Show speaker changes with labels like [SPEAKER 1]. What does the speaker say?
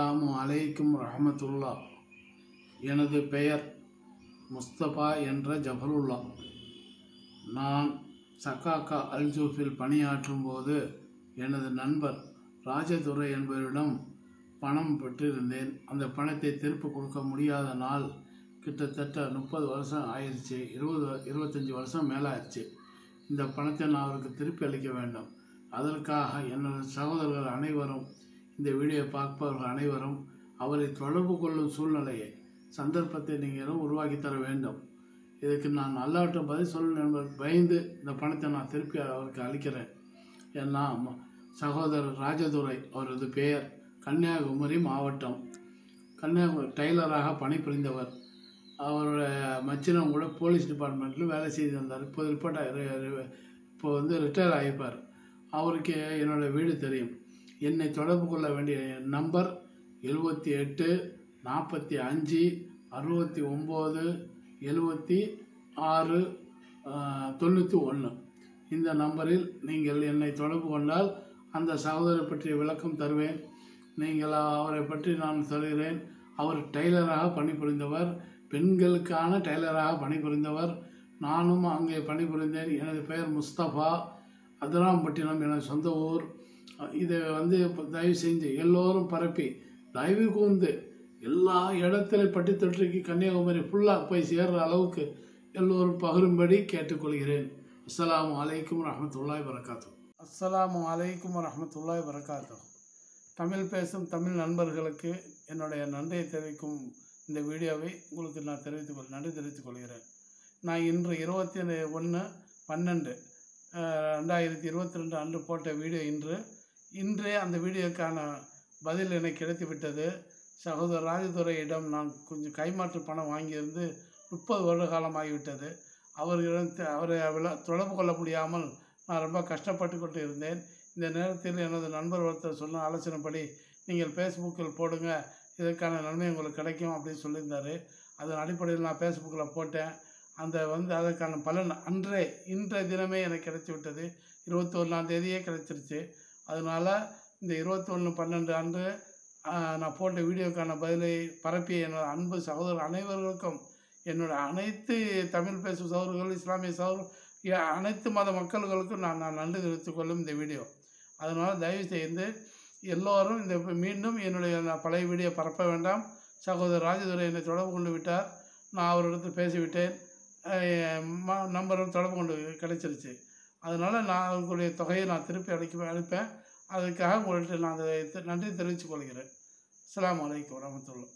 [SPEAKER 1] Alarm அலைக்கும் ரஹமத்துல்லா எனது பெயர் முஸ்தபா என்ற ஜஃபருல்லா நான் சக்காக்கா அல்ஜூஃபில் பணியாற்றும் போது எனது நண்பர் ராஜதுரை என்பவரிடம் பணம் பெற்றிருந்தேன். அந்த பணத்தை திருப்பி கொடுக்க முடியாத நாள் கிட்டத்தட்ட முப்பது வருஷம் ஆயிடுச்சு. இருபது இருபத்தஞ்சி வருஷம் மேலே இந்த பணத்தை நான் அவருக்கு திருப்பி அளிக்க வேண்டும். அதற்காக எனது சகோதரர்கள் அனைவரும் இந்த வீடியோ பார்ப்பவர்கள் அனைவரும் அவரை தொடர்பு கொள்ளும் சூழ்நிலையை சந்தர்ப்பத்தை நீங்களும் உருவாக்கி தர வேண்டும். இதுக்கு நான் அல்லாட்ட பதில் சொல்லணும் என்பது பயந்து இந்த பணத்தை நான் திருப்பி அவருக்கு அளிக்கிறேன். ஏன்னா சகோதரர் ராஜதுரை அவரது பெயர் கன்னியாகுமரி மாவட்டம். கன்னியாகுமரி டெய்லராக பணிபுரிந்தவர். அவருடைய மச்சினம் கூட போலீஸ் டிபார்ட்மெண்ட்டில் வேலை செய்து வந்தார். இப்போ ரிப்போர்ட் இப்போ வந்து ரிட்டையர் ஆகிப்பார். அவருக்கு என்னோடய வீடு தெரியும். என்னை தொடர்பு கொள்ள வேண்டிய நம்பர் எழுபத்தி எட்டு நாற்பத்தி அஞ்சு அறுபத்தி ஒம்பது எழுபத்தி ஆறு தொண்ணூற்றி ஒன்று. இந்த நம்பரில் நீங்கள் என்னை தொடர்பு கொண்டால் அந்த சகோதரரை பற்றிய விளக்கம் தருவேன். நீங்கள் அவரை பற்றி நான் சொல்கிறேன். அவர் டெய்லராக பணிபுரிந்தவர் பெண்களுக்கான டெய்லராக பணிபுரிந்தவர். நானும் அங்கே பணிபுரிந்தேன். எனது பெயர் முஸ்தபா. அதிராம்பட்டினம் எனது சொந்த ஊர். இதை வந்து தயவு செஞ்சு எல்லோரும் பரப்பி. தயவு கூர்ந்து எல்லா இடத்திலும் பட்டித்தொற்றுக்கு கன்னியாகுமரி ஃபுல்லாக போய் சேர்ற அளவுக்கு எல்லோரும் பகிரும்படி கேட்டுக்கொள்கிறேன். அஸ்ஸலாமு அலைக்கும் ரஹமத்துல்லாய் வரகாத்து அஸ்ஸலாமு அலைக்கும் ரஹமத்துல்லாய் வரகாத்து தமிழ் பேசும் தமிழ் நண்பர்களுக்கு என்னுடைய நன்றியை தெரிவிக்கும் இந்த வீடியோவை உங்களுக்கு நான் தெரிவித்துக் கொள் நன்றி தெரிவித்துக் கொள்கிறேன். நான் இன்று இருபத்தி ஒன்று பன்னெண்டு ரெண்டாயிரத்தி இருபத்தி ரெண்டு அன்று போட்ட வீடியோ இன்று இன்றே அந்த வீடியோக்கான பதில் எனக்கு கிடைத்துவிட்டது சகோதரர் ராஜதுரையிடம் நான் கொஞ்சம் கைமாற்று பணம் வாங்கியிருந்து முப்பது வருட காலமாகிவிட்டது. அவர்களிடம் அவரை தொடர்பு கொள்ள முடியாமல் நான் ரொம்ப கஷ்டப்பட்டு கொண்டு இருந்தேன் இந்த நேரத்தில் எனது நண்பர் ஒருத்தர் சொன்ன ஆலோசனைப்படி நீங்கள் ஃபேஸ்புக்கில் போடுங்க இதற்கான நன்மை உங்களுக்கு கிடைக்கும் அப்படின்னு சொல்லியிருந்தார். அதன் அடிப்படையில் நான் ஃபேஸ்புக்கில் போட்டேன். அந்த வந்து அதற்கான பலன் அன்றே இன்றைய தினமே எனக்கு கிடைச்சி விட்டது. இருபத்தி தேதியே கிடைச்சிருச்சு. அதனால் இந்த இருபத்தொன்று பன்னெண்டு அன்று நான் போட்ட வீடியோக்கான பதிலை பரப்பிய என்னோட அன்பு சகோதரர் அனைவர்களுக்கும் என்னோட அனைத்து தமிழ் பேசும் சகோதரர்கள் இஸ்லாமிய சகோதரர் அனைத்து மத மக்கள்களுக்கும் நான் நான் நன்றி தெரிவித்துக் கொள்ளும் இந்த வீடியோ. அதனால் தயவு செய்து எல்லோரும் இந்த மீண்டும் என்னுடைய நான் பழைய வீடியோ பரப்ப வேண்டாம். சகோதரர் ராஜதுரை என்னை தொடர்பு கொண்டு விட்டார். நான் அவரிடத்தில் பேசிவிட்டேன். ம- நம்பரும் தொடர்பு கொண்டு கிடைச்சிருச்சு. அதனால் நான் உங்களுடைய தொகையை நான் திருப்பி அளிக்க அளிப்பேன் அதுக்காக உங்கள்கிட்ட நான் அதை நன்றி தெரிவித்துக் கொள்கிறேன். அஸ்ஸலாமு வலைக்கம் வரமத்துல்லா